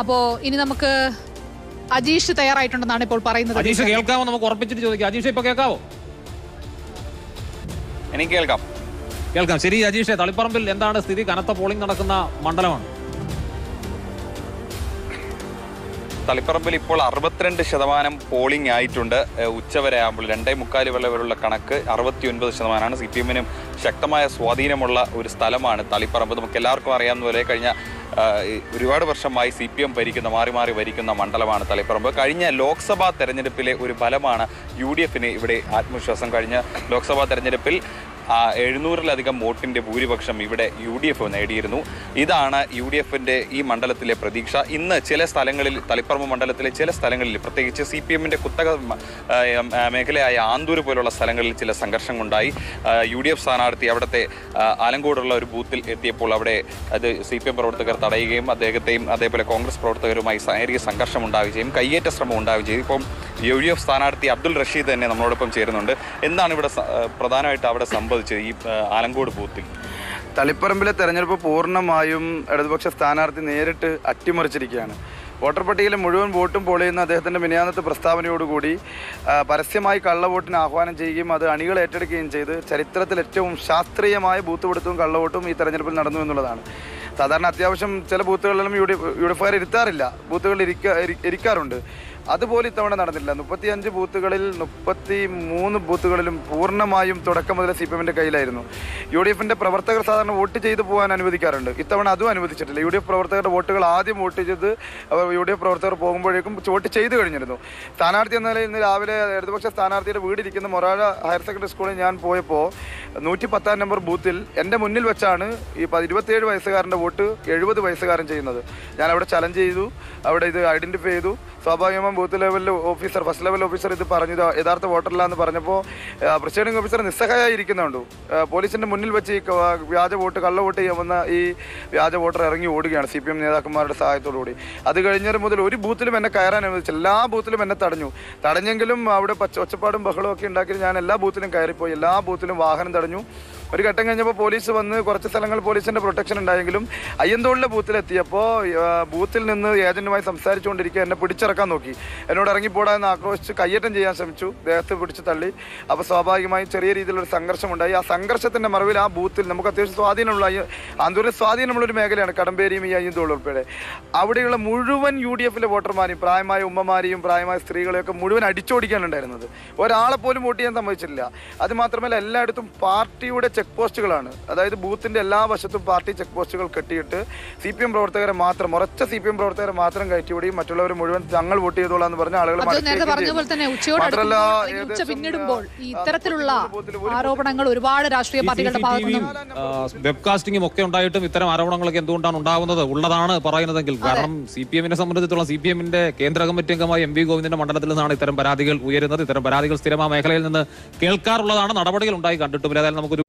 അപ്പോ ഇനി നമുക്ക് അജീഷ് തയ്യാറായിട്ടുണ്ടെന്നാണ് ഇപ്പോൾ പറയുന്നത്. അജീഷ് കേൾക്കാമോ? നമുക്ക് ഉറപ്പിച്ചിട്ട് ചോദിക്കാം. അജീഷ് ഇപ്പൊ കേൾക്കാവോ? എനിക്ക് കേൾക്കാം. കേൾക്കാം. ശരി അജീഷെ തളിപ്പറമ്പിൽ എന്താണ് സ്ഥിതി? കനത്ത പോളിംഗ് നടക്കുന്ന മണ്ഡലമാണ്. തളിപ്പറമ്പിൽ ഇപ്പോൾ അറുപത്തിരണ്ട് ശതമാനം പോളിംഗ് ആയിട്ടുണ്ട്. ഉച്ചവരെ ആകുമ്പോൾ രണ്ടേ മുക്കാൽ വരെ വരെയുള്ള കണക്ക് അറുപത്തി ഒൻപത് ശതമാനമാണ്. സി പി എമ്മിനും ശക്തമായ സ്വാധീനമുള്ള ഒരു സ്ഥലമാണ് തളിപ്പറമ്പ്. നമുക്ക് എല്ലാവർക്കും അറിയാവുന്ന പോലെ കഴിഞ്ഞ ഒരുപാട് വർഷമായി സി പി എം ഭരിക്കുന്ന മാറി മാറി ഭരിക്കുന്ന മണ്ഡലമാണ് തളിപ്പറമ്പ്. കഴിഞ്ഞ ലോക്സഭാ തെരഞ്ഞെടുപ്പിലെ ഒരു ഫലമാണ് യു ഡി എഫിന് ഇവിടെ ആത്മവിശ്വാസം. കഴിഞ്ഞ ലോക്സഭാ തെരഞ്ഞെടുപ്പിൽ എഴുന്നൂറിലധികം വോട്ടിന്റെ ഭൂരിപക്ഷം ഇവിടെ യു ഡി എഫ് നേടിയിരുന്നു. ഇതാണ് യു ഡി എഫിന്റെ ഈ മണ്ഡലത്തിലെ പ്രതീക്ഷ. ഇന്ന് ചില സ്ഥലങ്ങളിൽ തളിപ്പറമ്പ് മണ്ഡലത്തിലെ ചില സ്ഥലങ്ങളിൽ പ്രത്യേകിച്ച് സി പി എമ്മിന്റെ കുത്തക മേഖലയായ ആന്തൂർ പോലുള്ള സ്ഥലങ്ങളിൽ ചില സംഘർഷങ്ങളുണ്ടായി. യു ഡി എഫ് സ്ഥാനാർത്ഥി അവിടുത്തെ ആലങ്കോടുള്ള ഒരു ബൂത്തിൽ എത്തിയപ്പോൾ അവിടെ അത് സി പി എം പ്രവർത്തകർ തടയുകയും അദ്ദേഹത്തെയും അതേപോലെ കോൺഗ്രസ് പ്രവർത്തകരുമായി നേരിയ സംഘർഷം ഉണ്ടാവുകയും കയ്യേറ്റ ശ്രമം ഉണ്ടാവുകയും ചെയ്തു. ഇപ്പം യു ഡി എഫ് സ്ഥാനാർത്ഥി അബ്ദുൾ റഷീദ് തന്നെ നമ്മളോടൊപ്പം ചേരുന്നുണ്ട്. എന്താണ് ഇവിടെ പ്രധാനമായിട്ട് അവിടെ സംഭവിച്ചത് ഈ ആലങ്കോട് ബൂത്തിൽ? തളിപ്പറമ്പിലെ തെരഞ്ഞെടുപ്പ് പൂർണമായും ഇടതുപക്ഷ സ്ഥാനാർത്ഥി നേരിട്ട് അട്ടിമറിച്ചിരിക്കുകയാണ്. വോട്ടർ പട്ടികയിലെ മുഴുവൻ വോട്ടും പോൾ ചെയ്യുന്ന അദ്ദേഹത്തിന്റെ മിനിയാന്നത്തെ പ്രസ്താവനയോടുകൂടി പരസ്യമായി കള്ളവോട്ടിന് ആഹ്വാനം ചെയ്യുകയും അത് അണികൾ ഏറ്റെടുക്കുകയും ചെയ്ത് ചരിത്രത്തിൽ ഏറ്റവും ശാസ്ത്രീയമായ ബൂത്ത് പിടുത്തവും കള്ളവോട്ടും ഈ തെരഞ്ഞെടുപ്പിൽ നടന്നു എന്നുള്ളതാണ്. സാധാരണ അത്യാവശ്യം ചില ബൂത്തുകളിലും യു ഡി യു ഡി ഇരുത്താറില്ല. ബൂത്തുകളിൽ ഇരിക്ക ഇരിക്കാറുണ്ട്. അതുപോലെ ഇത്തവണ നടന്നില്ല. മുപ്പത്തിയഞ്ച് ബൂത്തുകളിൽ മുപ്പത്തി മൂന്ന് ബൂത്തുകളിലും പൂർണമായും തുടക്കം മുതൽ സി പി എമ്മിന്റെ കയ്യിലായിരുന്നു. യു ഡി എഫിന്റെ പ്രവർത്തകർ സാധാരണ വോട്ട് ചെയ്ത് പോകാൻ അനുവദിക്കാറുണ്ട്. ഇത്തവണ അതും അനുവദിച്ചിട്ടില്ല. യു ഡി എഫ് പ്രവർത്തകരുടെ വോട്ടുകൾ ആദ്യം വോട്ട് ചെയ്ത് യു ഡി എഫ് പ്രവർത്തകർ പോകുമ്പോഴേക്കും വോട്ട് ചെയ്ത് കഴിഞ്ഞിരുന്നു. സ്ഥാനാർത്ഥി എന്ന നിലയിൽ ഇന്ന് രാവിലെ ഇടതുപക്ഷ സ്ഥാനാർത്ഥിയുടെ വീടിരിക്കുന്ന മൊറാഴ ഹയർ സെക്കൻഡറി സ്കൂളിൽ ഞാൻ പോയപ്പോൾ നൂറ്റി പത്താം നമ്പർ ബൂത്തിൽ എന്റെ മുന്നിൽ വെച്ചാണ് ഈ ഇരുപത്തിയേഴ് വയസ്സുകാരന്റെ വോട്ട് എഴുപത് വയസ്സുകാരൻ ചെയ്യുന്നത്. ഞാൻ അവിടെ ചലഞ്ച് ചെയ്തു. അവിടെ ഇത് ഐഡന്റിഫൈ ചെയ്തു. സ്വാഭാവികമായും ബൂത്ത് ലെവലിൽ ഓഫീസർ ഫസ്റ്റ് ലെവൽ ഓഫീസർ ഇത് പറഞ്ഞു യഥാർത്ഥ വോട്ടറില്ല എന്ന് പറഞ്ഞപ്പോൾ പ്രിസൈഡിംഗ് ഓഫീസർ നിസ്സഹായിരിക്കുന്നുണ്ട് പോലീസിന്റെ മുന്നിൽ വെച്ച് ഈ വ്യാജ വോട്ട് കള്ള വോട്ട് ഈ വ്യാജ വോട്ടർ ഇറങ്ങി ഓടുകയാണ് സി പി എം നേതാക്കന്മാരുടെ സഹായത്തോടുകൂടി. അത് കഴിഞ്ഞത് മുതൽ ഒരു ബൂത്തിലും എന്നെ കയറാൻ അനുവദിച്ചു എല്ലാ ബൂത്തിലും എന്നെ തടഞ്ഞു. തടഞ്ഞെങ്കിലും അവിടെ ഒച്ചപ്പാടും ബഹളവും ഒക്കെ ഉണ്ടാക്കി ഞാൻ എല്ലാ ബൂത്തിലും കയറിപ്പോയി. എല്ലാ ബൂത്തിലും വാഹനം തടഞ്ഞു. ഒരു ഘട്ടം കഴിഞ്ഞപ്പോൾ പോലീസ് വന്ന് കുറച്ച് സ്ഥലങ്ങൾ പോലീസിന്റെ പ്രൊട്ടക്ഷൻ ഉണ്ടായെങ്കിലും അയ്യന്തോളിലെ ബൂത്തിലെത്തിയപ്പോൾ ബൂത്തിൽ നിന്ന് ഏജന്റുമായി സംസാരിച്ചുകൊണ്ടിരിക്കുക എന്നെ പിടിച്ചിറക്കാൻ നോക്കി. എന്നോട് ഇറങ്ങിപ്പോടാ എന്ന് ആക്രോശിച്ച് കയ്യേറ്റം ചെയ്യാൻ ശ്രമിച്ചു. ദേഹത്ത് പിടിച്ച് തള്ളി. അപ്പോൾ സ്വാഭാവികമായും ചെറിയ രീതിയിലൊരു സംഘർഷം ഉണ്ടായി ആ സംഘർഷത്തിന്റെ മറവിൽ ആ ബൂത്തിൽ നമുക്ക് അത്യാവശ്യം സ്വാധീനമുള്ള അന്തൂരിൽ ആന്തൂരിൽ സ്വാധീനമുള്ള ഒരു മേഖലയാണ് കടമ്പേരിയും ഈ അയ്യന്തോൾ ഉൾപ്പെടെ. അവിടെയുള്ള മുഴുവൻ യു ഡി എഫിലെ വോട്ടർമാരെയും പ്രായമായ ഉമ്മമാരെയും പ്രായമായ സ്ത്രീകളെയൊക്കെ മുഴുവൻ അടിച്ചോടിക്കാനുണ്ടായിരുന്നത്. ഒരാളെ പോലും വോട്ട് ചെയ്യാൻ സമ്മതിച്ചില്ല അത് മാത്രമല്ല എല്ലായിടത്തും പാർട്ടിയുടെ ചെക്ക് പോസ്റ്റുകളാണ്. അതായത് ബൂത്തിന്റെ എല്ലാ വശത്തും പാർട്ടി ചെക്ക് പോസ്റ്റുകൾ കെട്ടിയിട്ട് സി പി എം പ്രവർത്തകരെ മാത്രം ഉറച്ച സി പി എം പ്രവർത്തകരെ മാത്രം കയറ്റിവിടുകയും മറ്റുള്ളവർ മുഴുവൻ തങ്ങൾ വോട്ട് ചെയ്തോളാം എന്ന് പറഞ്ഞ ആളുകൾ നേരത്തെ പറഞ്ഞ തന്നെ ഉച്ചയോട് മാത്രമല്ല, പിന്നിടുമ്പോൾ ഇത്തരത്തിലുള്ള ആരോപണങ്ങൾ ഒരുപാട് രാഷ്ട്രീയ പാർട്ടികളുടെ ഭാഗത്തു നിന്നും വെബ്കാസ്റ്റിംഗും ഒക്കെ ഉണ്ടായിട്ടും ഇത്തരം ആരോപണങ്ങളൊക്കെ എന്തുകൊണ്ടാണ് ഉണ്ടാകുന്നത്? ഉള്ളതാണ് പറയുന്നതെങ്കിൽ. കാരണം സി പി എമ്മിനെ സംബന്ധിച്ചിടത്തോളം സി പി എമ്മിന്റെ കേന്ദ്ര കമ്മിറ്റി അംഗമായ എം വി ഗോവിന്ദന്റെ മണ്ഡലത്തിൽ നിന്നാണ് ഇത്തരം പരാതികൾ ഉയരുന്നത്. ഇത്തരം പരാതികൾ സ്ഥിരമായ മേഖലയിൽ നിന്ന് കേൾക്കാറുള്ളതാണ് നടപടികൾ ഉണ്ടായി കണ്ടിട്ടുമില്ല. ഏതായാലും നമുക്കൊരു